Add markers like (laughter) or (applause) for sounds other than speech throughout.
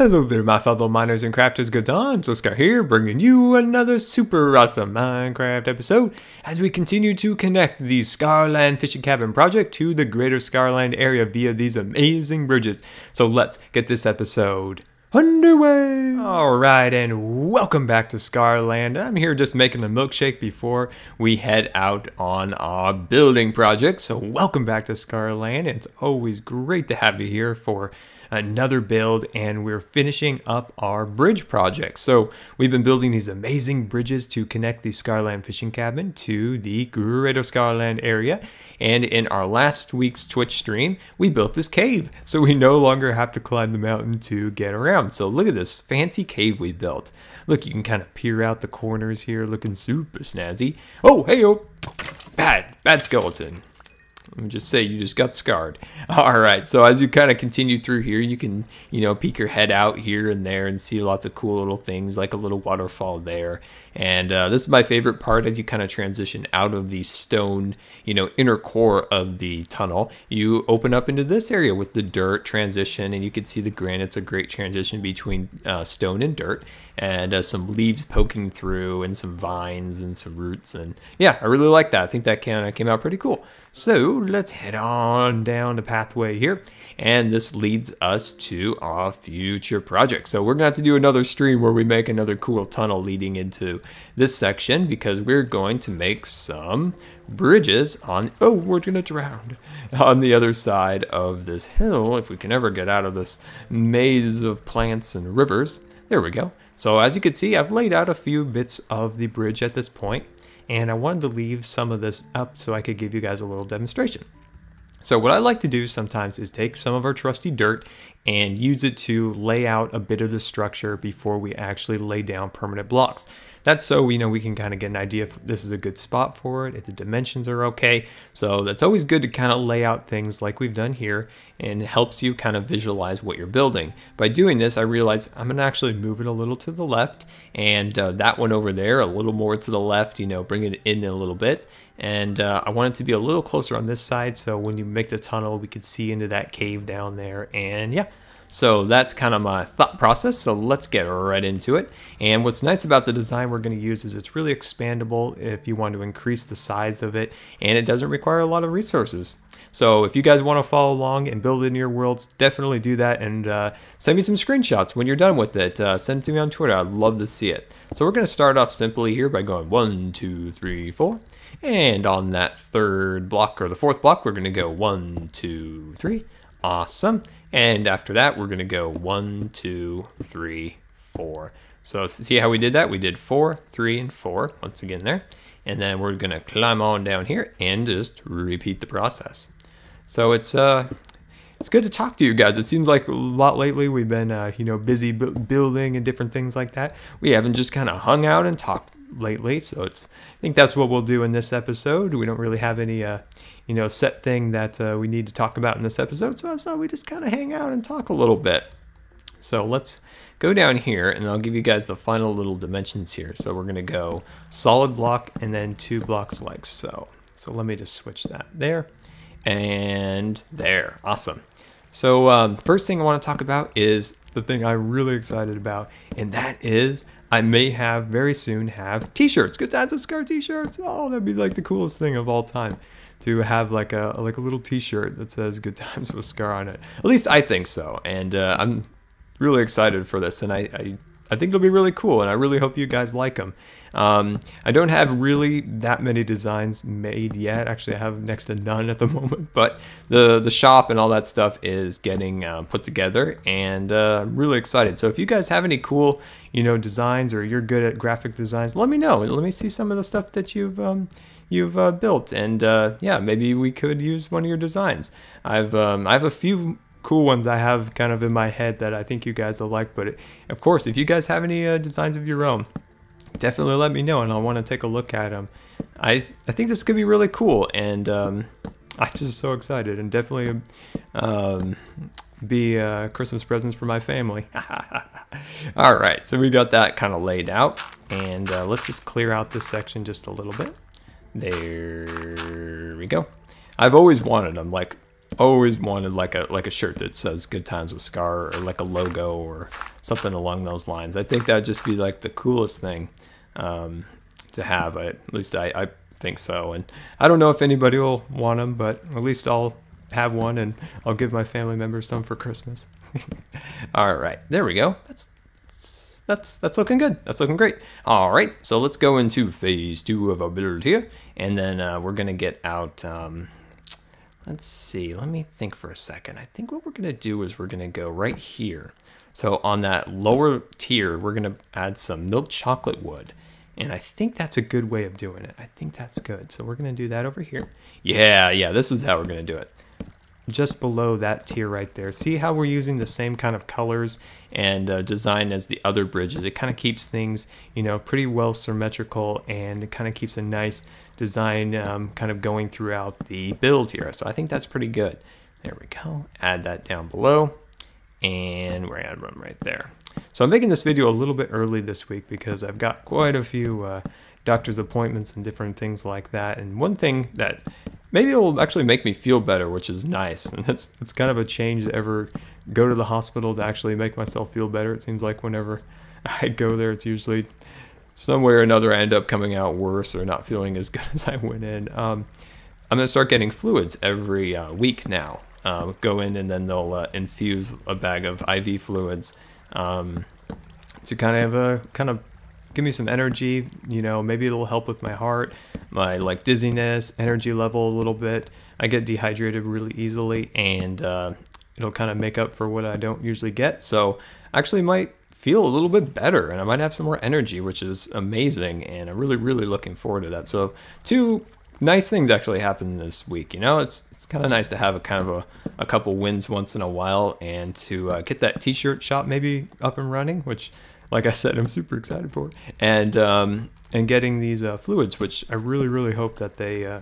Hello there, my fellow miners and crafters. Good times. with Scar here, bringing you another super awesome Minecraft episode as we continue to connect the Scarland Fishing Cabin project to the greater Scarland area via these amazing bridges. So let's get this episode underway. All right, and welcome back to Scarland. I'm here just making a milkshake before we head out on our building project. So welcome back to Scarland. It's always great to have you here for another build and we're finishing up our bridge project. So we've been building these amazing bridges to connect the Scarland fishing cabin to the Greater Scarland area. And in our last week's Twitch stream, we built this cave. So we no longer have to climb the mountain to get around. So look at this fancy cave we built. Look, you can kind of peer out the corners here looking super snazzy. Oh, hey, oh, bad, bad skeleton. Let me just say you just got scarred. (laughs) All right, so as you kind of continue through here, you can, you know, peek your head out here and there and see lots of cool little things like a little waterfall there. And uh, this is my favorite part as you kind of transition out of the stone, you know, inner core of the tunnel. You open up into this area with the dirt transition and you can see the granite's a great transition between uh, stone and dirt and uh, some leaves poking through and some vines and some roots. And yeah, I really like that. I think that kind of came out pretty cool. So let's head on down the pathway here. And this leads us to our future project. So we're gonna have to do another stream where we make another cool tunnel leading into this section because we're going to make some bridges on, oh, we're gonna drown, (laughs) on the other side of this hill if we can ever get out of this maze of plants and rivers. There we go. So as you can see, I've laid out a few bits of the bridge at this point, and I wanted to leave some of this up so I could give you guys a little demonstration. So what I like to do sometimes is take some of our trusty dirt and use it to lay out a bit of the structure before we actually lay down permanent blocks. That's so we know we can kind of get an idea if this is a good spot for it, if the dimensions are okay. So that's always good to kind of lay out things like we've done here and helps you kind of visualize what you're building. By doing this, I realize I'm gonna actually move it a little to the left and uh, that one over there a little more to the left, you know, bring it in a little bit. And uh, I want it to be a little closer on this side so when you make the tunnel, we could see into that cave down there. And yeah, so that's kind of my thought process. So let's get right into it. And what's nice about the design we're going to use is it's really expandable if you want to increase the size of it and it doesn't require a lot of resources. So if you guys want to follow along and build in your worlds, definitely do that and uh, send me some screenshots when you're done with it. Uh, send it to me on Twitter. I'd love to see it. So we're going to start off simply here by going one, two, three, four. And on that third block or the fourth block, we're going to go one, two, three. Awesome. And after that, we're to go one, two, three, four. So see how we did that? We did four, three, and four once again there. And then we're to climb on down here and just repeat the process. So it's uh, it's good to talk to you guys. It seems like a lot lately we've been uh, you know busy building and different things like that. We haven't just kind of hung out and talked lately. So it's I think that's what we'll do in this episode. We don't really have any uh, you know set thing that uh, we need to talk about in this episode. So I thought we just kind of hang out and talk a little bit. So let's go down here and I'll give you guys the final little dimensions here. So we're gonna go solid block and then two blocks like so. So let me just switch that there and there. Awesome. So um, first thing I want to talk about is the thing I'm really excited about, and that is I may have very soon have t-shirts. Good times with Scar t-shirts. Oh, that'd be like the coolest thing of all time to have like a like a little t-shirt that says good times with Scar on it. At least I think so. And uh, I'm really excited for this and I, I I think it'll be really cool, and I really hope you guys like them. Um, I don't have really that many designs made yet. Actually, I have next to none at the (laughs) moment, but the, the shop and all that stuff is getting uh, put together, and uh, I'm really excited. So if you guys have any cool, you know, designs or you're good at graphic designs, let me know. Let me see some of the stuff that you've um, you've uh, built, and uh, yeah, maybe we could use one of your designs. I've um, I have a few cool ones I have kind of in my head that I think you guys will like. But of course, if you guys have any uh, designs of your own, definitely let me know and I'll want to take a look at them. I, I think this could be really cool and um, (laughs) I'm just so excited and definitely um, be uh, Christmas presents for my family. (laughs) All right, so we got that kind of laid out and uh, let's just clear out this section just a little bit. There we go. I've always wanted them, like always wanted like a like a shirt that says "Good Times with Scar" or like a logo or something along those lines. I think that'd just be like the coolest thing um, to have. I, at least I, I think so. And I don't know if anybody will want them, but at least I'll have one and I'll give my family members some for Christmas. (laughs) All right, there we go. That's that's that's looking good. That's looking great. All right, so let's go into phase two of our build here, and then uh, we're gonna get out. Um, let's see. Let me think for a second. I think what we're gonna do is we're gonna go right here. So on that lower tier, we're gonna add some milk chocolate wood. And I think that's a good way of doing it. I think that's good. So we're going to do that over here. Yeah, yeah, this is how we're going to do it. Just below that tier right there. See how we're using the same kind of colors and uh, design as the other bridges. It kind of keeps things, you know, pretty well symmetrical and it kind of keeps a nice design um, kind of going throughout the build here. So I think that's pretty good. There we go. Add that down below and we're one right there. So I'm making this video a little bit early this week because I've got quite a few uh, doctor's appointments and different things like that. And one thing that maybe it'll actually make me feel better, which is nice. (laughs) And it's it's kind of a change to ever go to the hospital to actually make myself feel better. It seems like whenever (laughs) I go there, it's usually some way or another I end up coming out worse or not feeling as (laughs) good as I went in. Um, I'm gonna start getting fluids every uh, week now. Uh, go in and then they'll uh, infuse a bag of IV fluids um, to kind of uh, kind of give me some energy. You know, maybe it'll help with my heart, my like dizziness, energy level a little bit. I get dehydrated really easily, and uh, it'll kind of make up for what I don't usually get. So actually might feel a little bit better and I might have some more energy, which is amazing. And I'm really, really looking forward to that. So two nice things actually happened this week. You know, it's it's kind of nice to have a kind of a, a couple wins once in a while and to uh, get that t-shirt shop maybe up and running, which, like I said, I'm super excited for, and um, and getting these uh, fluids, which I really really hope that they. Uh,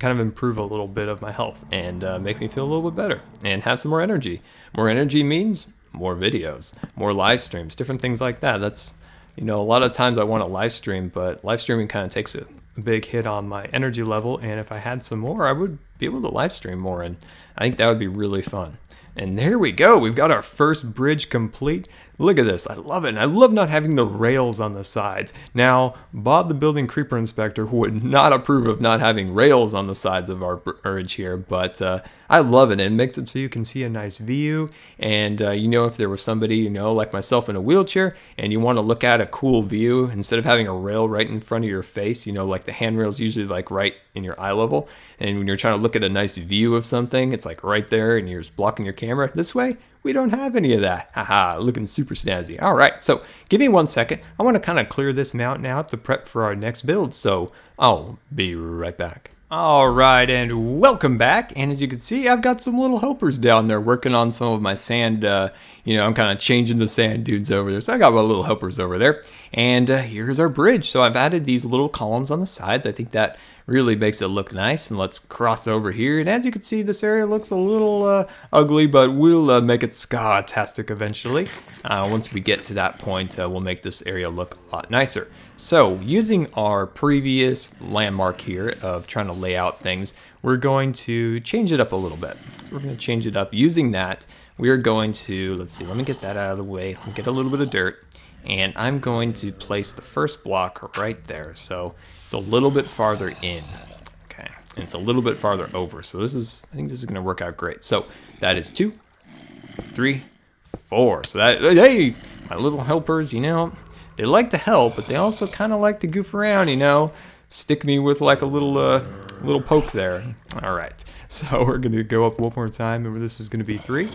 kind of improve a little bit of my health and uh, make me feel a little bit better and have some more energy. More energy means more videos, more live streams, different things like that. That's, you know, a lot of times I want to live stream, but live streaming kind of takes a big hit on my energy level. And if I had some more, I would be able to live stream more. And I think that would be really fun. And there we go. We've got our first bridge complete. Look at this. I love it. And I love not having the rails on the sides. Now, Bob the building creeper inspector would not approve of not having rails on the sides of our bridge here, but uh, I love it. It makes it so you can see a nice view. And uh, you know, if there was somebody, you know, like myself in a wheelchair and you want to look at a cool view instead of having a rail right in front of your face, you know, like the handrail's usually like right in your eye level. And when you're trying to look at a nice view of something, it's like right there and you're just blocking your camera. This way, we don't have any of that. Haha, looking super snazzy. All right, so give me one second. I want to kind of clear this mountain out to prep for our next build, so I'll be right back. All right, and welcome back. And as you can see, I've got some little helpers down there working on some of my sand. Uh, you know, I'm kind of changing the sand dudes over there. So I got my little helpers over there. And uh, here's our bridge. So I've added these little columns on the sides. I think that really makes it look nice. And let's cross over here. And as you can see, this area looks a little uh, ugly, but we'll uh, make it Scar-tastic eventually. Uh, once we get to that point, uh, we'll make this area look a lot nicer. So using our previous landmark here of trying to lay out things, we're going to change it up a little bit. We're going to change it up. Using that, we are going to, let's see, let me get that out of the way, get a little bit of dirt, and I'm going to place the first block right there. So it's a little bit farther in, okay, and it's a little bit farther over. So this is, I think this is going to work out great. So that is two, three, four. So that, hey, my little helpers, you know, they like to help, but they also kind of like to goof around, you know, stick me with like a little uh, little poke there. All right, so (laughs) we're gonna go up one more time. Remember, this is gonna be three.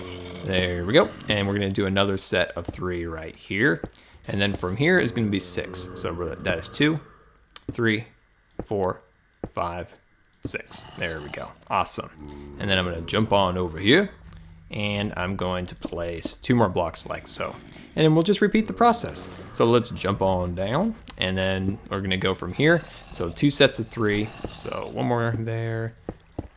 There we go, and we're gonna do another set of three right here, and then from here is gonna be six. So that is two, three, four, five, six. There we go. Awesome. And then I'm gonna jump on over here and I'm going to place two more blocks like so. And then we'll just repeat the process. So let's jump on down and then we're gonna go from here. So two sets of three. So one more there,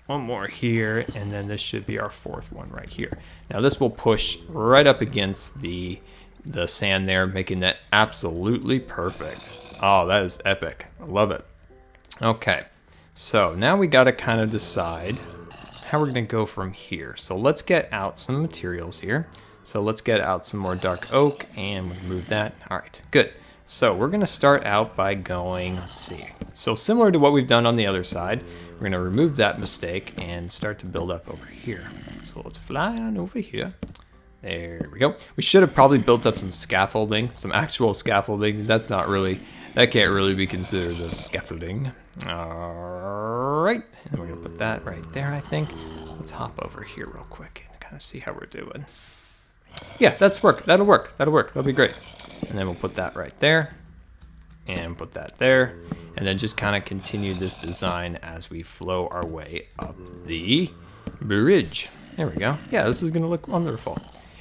one more here, and then this should be our fourth one right here. Now this will push right up against the, the sand there, making that absolutely perfect. Oh, that is epic. I love it. Okay, so now we gotta kind of decide how we're gonna go from here. So let's get out some materials here. So let's get out some more dark oak and remove that. All right, good. So we're gonna start out by going, let's see. So similar to what we've done on the other side, we're gonna remove that mistake and start to build up over here. So let's fly on over here. There we go. We should have probably built up some scaffolding, some actual scaffolding, because that's not really, that can't really be considered a scaffolding. All right, and we're gonna put that right there, I think. Let's hop over here real quick and kind of see how we're doing. Yeah, that's work. That'll work. That'll work. That'll be great. And then we'll put that right there and put that there. And then just kind of continue this design as we flow our way up the bridge. There we go. Yeah, this is going to look wonderful.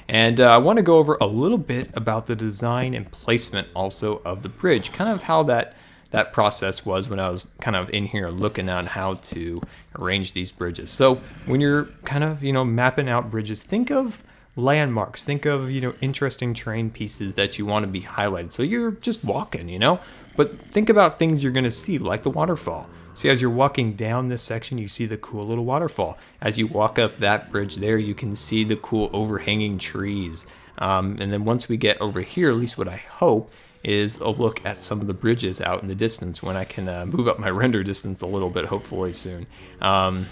And uh, I want to go over a little bit about the design and placement also of the bridge, kind of how that that process was when I was kind of in here looking on how to arrange these bridges. So when you're kind of, you know, mapping out bridges, think of landmarks. Think of, you know, interesting terrain pieces that you want to be highlighted. So you're just walking, you know, but think about things you're going to see, like the waterfall. See, as you're walking down this section, you see the cool little waterfall. As you walk up that bridge there, you can see the cool overhanging trees. Um, and then once we get over here, at least what I hope, is a look at some of the bridges out in the distance when I can uh, move up my (laughs) render distance a little bit, hopefully soon. Um,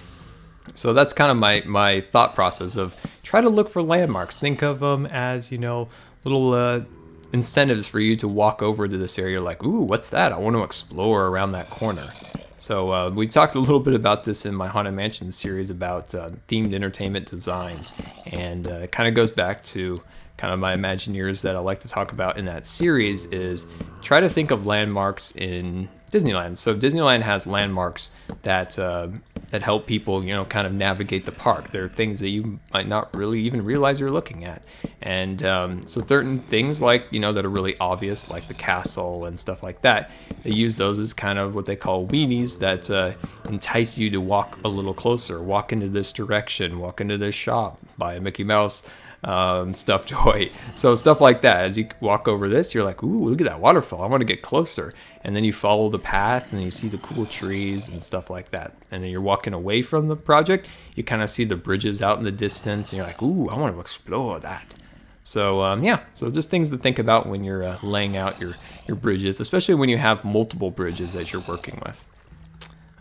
so that's kind of my, my thought process of try to look for landmarks. Think of them as, you know, little uh, incentives for you to walk over to this area like, ooh, what's that? I want to explore around that corner. So uh, we talked a little bit about this in my Haunted Mansion series about uh, themed entertainment design. And uh, it kind of goes back to kind of my Imagineers that I like to talk about in that series is try to think of landmarks in Disneyland. So Disneyland has landmarks that uh, that help people, you know, kind of navigate the park. There are things that you might not really even realize you're looking at, and um, so certain things like you know that are really obvious, like the castle and stuff like that. They use those as kind of what they call weenies that uh, entice you to walk a little closer, walk into this direction, walk into this shop, buy a Mickey Mouse um, stuffed (laughs) toy. So stuff like that. As you walk over this, you're like, ooh, look at that waterfall. I want to get closer. And then you follow the path and you see the cool trees and stuff like that. And then you're walking away from the project, you kind of see the bridges out in the distance and you're like, ooh, I want to explore that. So um, yeah, so just things to think about when you're uh, laying out your, your bridges, especially when you have multiple bridges that you're working with.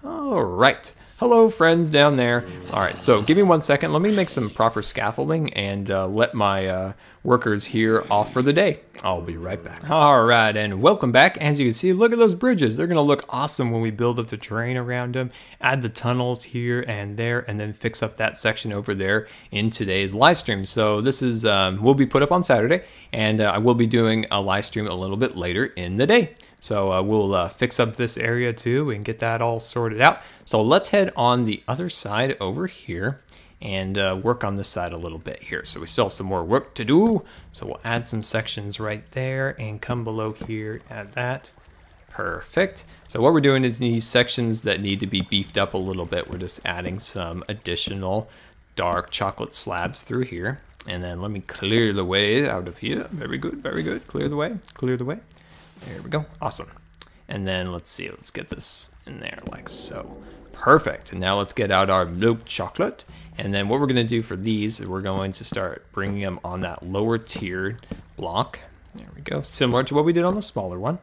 All right. Hello, friends down there. All right, so give me one second. Let me make some proper scaffolding and uh, let my uh, workers here off for the day. I'll be right back. All right, and welcome back. As you can see, look at those bridges. They're gonna look awesome when we build up the terrain around them, add the tunnels here and there, and then fix up that section over there in today's live stream. So this is, um, will be put up on Saturday, and uh, I will be doing a live stream a little bit later in the day. So uh, we'll uh, fix up this area too and get that all sorted out. So let's head on the other side over here and uh, work on this side a little bit here. So we still have some more work to do. So we'll add some sections right there and come below here, add that. Perfect. So what we're doing is these sections that need to be beefed up a little bit, we're just adding some additional dark chocolate slabs through here. And then let me clear the way out of here. Very good, very good. Clear the way, clear the way. There we go. Awesome. And then let's see, let's get this in there like so. Perfect. And now let's get out our milk chocolate. And then what we're going to do for these is we're going to start bringing them on that lower tier block. There we go. Similar to what we did on the smaller one.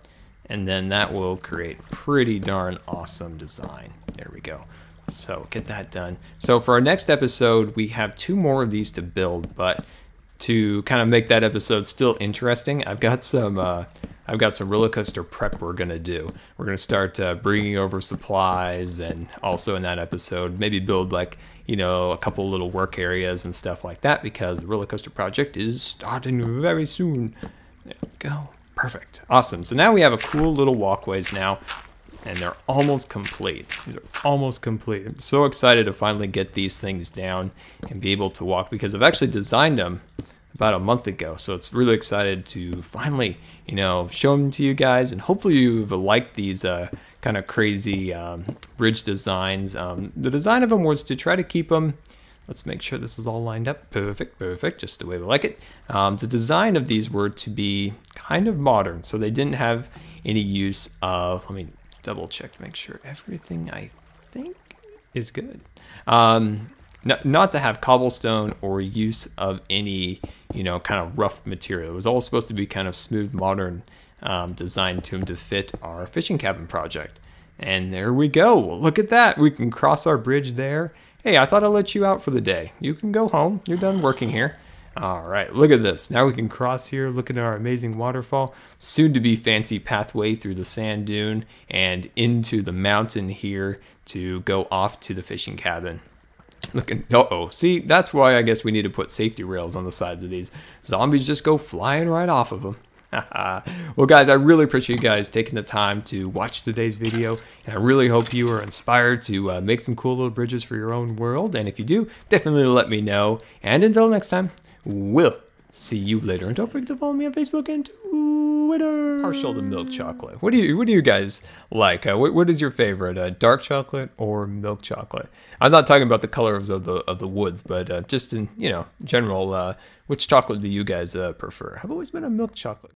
And then that will create pretty darn awesome design. There we go. So get that done. So for our next episode, we have two more of these to build, but to kind of make that episode still interesting, I've got some uh, I've got some roller coaster prep we're gonna do. We're gonna start uh, bringing over supplies, and also in that episode, maybe build like you know a couple little work areas and stuff like that because the roller coaster project is starting very soon. There we go. Perfect. Awesome. So now we have a cool little walkways now, and they're almost complete. These are almost complete. I'm so excited to finally get these things down and be able to walk because I've actually designed them about a month ago. So it's really excited to finally, you know, show them to you guys, and hopefully you've liked these uh, kind of crazy um, bridge designs. Um, the design of them was to try to keep them. Let's make sure this is all lined up. Perfect, perfect, just the way we like it. Um, the design of these were to be kind of modern, so they didn't have any use of, let me double check to make sure everything I think is good. Um, not, to have cobblestone or use of any, you know, kind of rough material. It was all supposed to be kind of smooth, modern um, design to to fit our fishing cabin project. And there we go. Look at that. We can cross our bridge there. Hey, I thought I'd let you out for the day. You can go home. You're done working here. All right, look at this. Now we can cross here, looking at our amazing waterfall. Soon to be fancy pathway through the sand dune and into the mountain here to go off to the fishing cabin. Looking, uh-oh, see, that's why I guess we need to put safety rails on the sides of these. Zombies just go flying right off of them. (laughs) well, guys, I really appreciate you guys taking the time to watch today's video, and I really hope you are inspired to uh, make some cool little bridges for your own world. And if you do, definitely let me know. And until next time, We'll see you later. And don't forget to follow me on Facebook and Twitter. Partial to milk chocolate. What do you What do you guys like? Uh, what, what is your favorite? Uh, dark chocolate or milk chocolate? I'm not talking about the colors of the of the woods, but uh, just in you know general, uh, which chocolate do you guys uh, prefer? I've always been a milk chocolate.